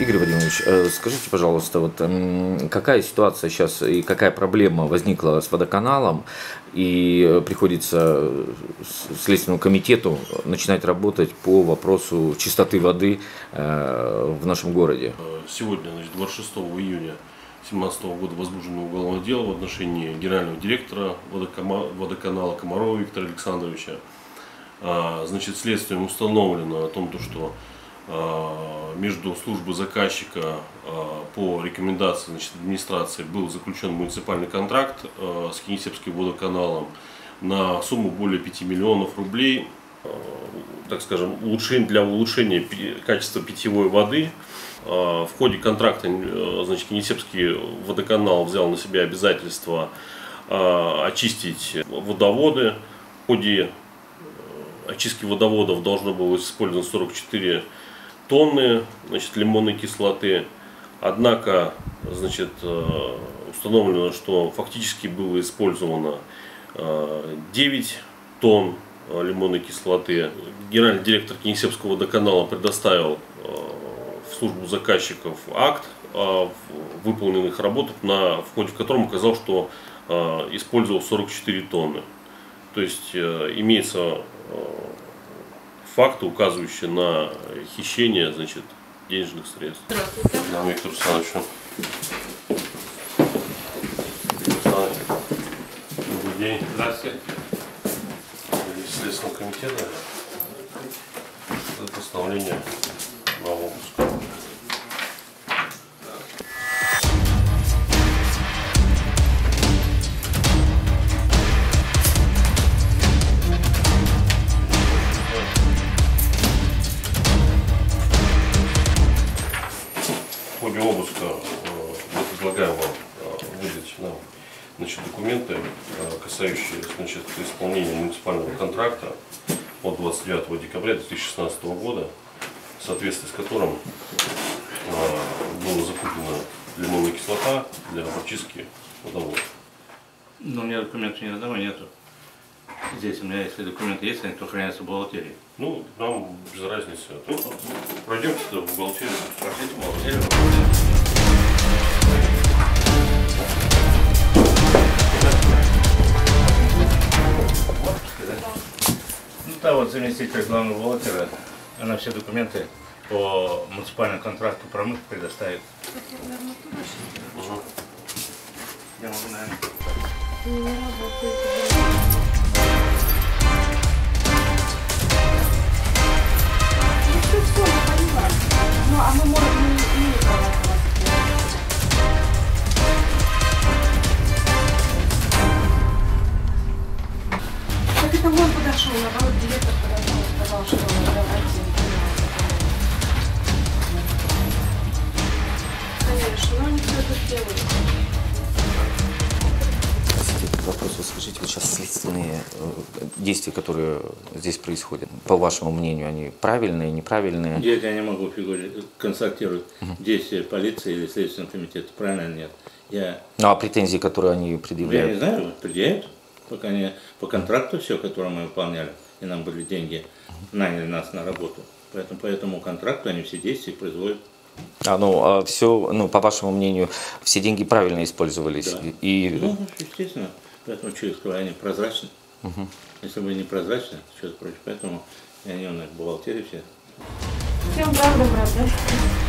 Игорь Вадимович, э, скажите, пожалуйста, вот какая ситуация сейчас и какая проблема возникла с водоканалом, и приходится Следственному комитету начинать работать по вопросу чистоты воды э, в нашем городе? Сегодня, значит, 26 июня 2017 года возбуждено уголовное дело в отношении генерального директора водоканала Комарова Виктора Александровича. А, значит, следствием установлено о том, что а, между службой заказчика а, по рекомендации значит, администрации был заключен муниципальный контракт с Кенисепским водоканалом на сумму более 5 миллионов рублей, так скажем, для улучшения качества питьевой воды. В ходе контракта значит, Кенисепский водоканал взял на себя обязательство очистить водоводы. В ходе очистки водоводов должно было использовано 44 тонны значит, лимонной кислоты. Однако значит, э, установлено, что фактически было использовано 9 э, тонн э, лимонной кислоты. Генеральный директор Кенесепского водоканала предоставил в службу заказчиков акт о выполненных работах, на, в ходе в котором оказал, что использовал 44 тонны. То есть имеется факты, указывающие на хищение значит, денежных средств. Здравствуйте. Да, Виктор Александрович. Добрый день. Здравствуйте. Следственного комитета. Это постановление на обыск. Э, мы предлагаем вам э, выдать нам значит, документы, э, касающиеся значит, исполнения муниципального контракта от 29 декабря 2016 года, в соответствии с которым была закуплена лимонная кислота для очистки водоводов. Но у меня документов ни одного нету. Здесь у меня, если документы есть, они то хранятся в бухгалтерии. Ну, нам без разницы. Ну, пройдемте в бухгалтерию. Прошлите в бухгалтерию. Вот заместитель главного бухгалтера, она все документы по муниципальному контракту промывки предоставит. Я могу, наверное. Не работает. Ну, а мы можем имеем права Так это он подошел, наоборот, что давайте. Конечно, но они все это делают вопрос. Вот скажите, вот сейчас следственные э, действия, которые здесь происходят, по вашему мнению, они правильные, неправильные? Нет, я не могу констатировать угу. действия полиции или Следственного комитета, правильно или нет. Я... Ну а претензии, которые они предъявляют? Я не знаю, предъявляют. Пока не по контракту все, которое мы выполняли, и нам были деньги, наняли нас на работу. Поэтому по этому контракту они все действия производят. А, ну, а все, ну, по вашему мнению, все деньги правильно использовались? Да. И... Ну, естественно. Поэтому сказал, они прозрачны. Угу. Если бы не прозрачны, что-то прочее. Поэтому они у нас бухгалтерии все. Всем правда, брат, да?